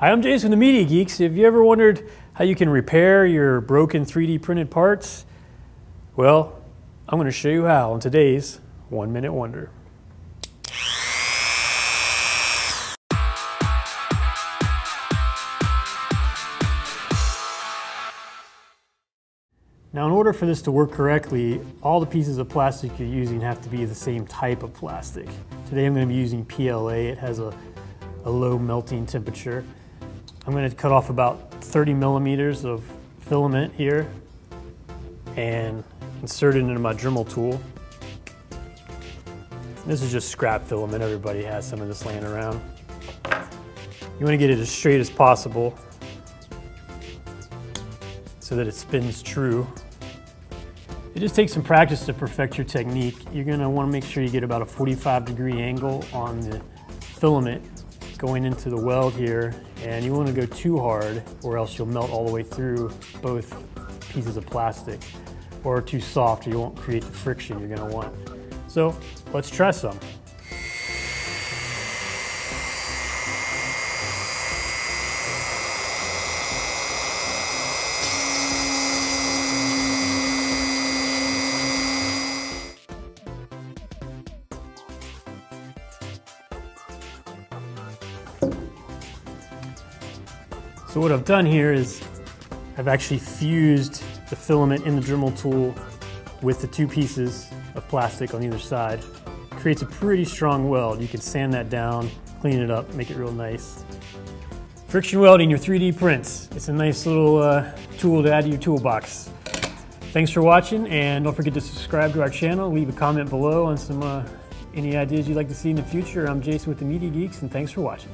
Hi, I'm Jason, the Media Geeks. Have you ever wondered how you can repair your broken 3D printed parts? Well, I'm going to show you how in today's One Minute Wonder. Now in order for this to work correctly, all the pieces of plastic you're using have to be the same type of plastic. Today I'm going to be using PLA. It has a, a low melting temperature. I'm going to cut off about 30 millimeters of filament here and insert it into my Dremel tool. This is just scrap filament. Everybody has some of this laying around. You want to get it as straight as possible so that it spins true. It just takes some practice to perfect your technique. You're gonna wanna make sure you get about a 45 degree angle on the filament going into the weld here, and you wanna go too hard or else you'll melt all the way through both pieces of plastic, or too soft or you won't create the friction you're gonna want. So let's try some. So what I've done here is I've actually fused the filament in the Dremel tool with the two pieces of plastic on either side. It creates a pretty strong weld. You can sand that down, clean it up, make it real nice. Friction welding your 3D prints. It's a nice little uh, tool to add to your toolbox. Thanks for watching and don't forget to subscribe to our channel. Leave a comment below on some uh, any ideas you'd like to see in the future. I'm Jason with the Media Geeks and thanks for watching.